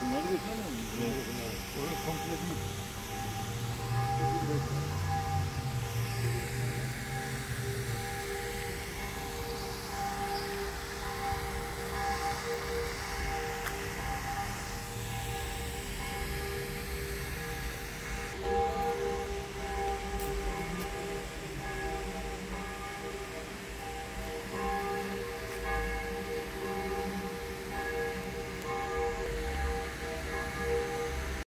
Bunları götürmüyor musun? Orası komple değil.